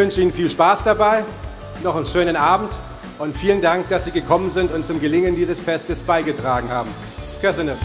wünsche Ihnen viel Spaß dabei, noch einen schönen Abend und vielen Dank, dass Sie gekommen sind und zum Gelingen dieses Festes beigetragen haben. Köszönöm.